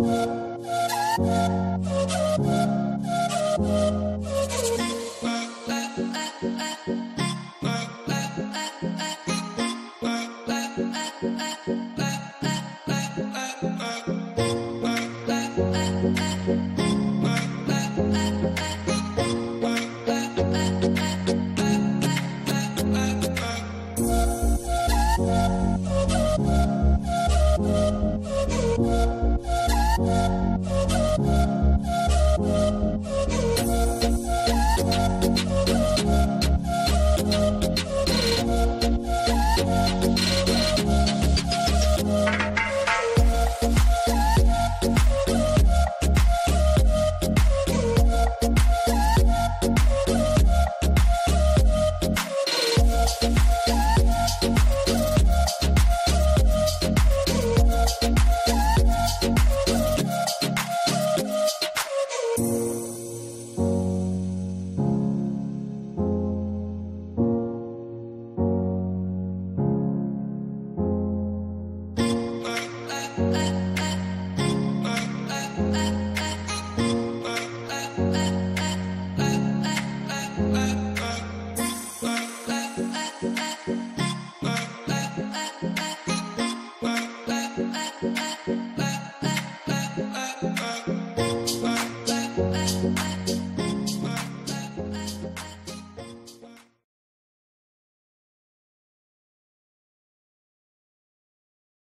Bye. Bye.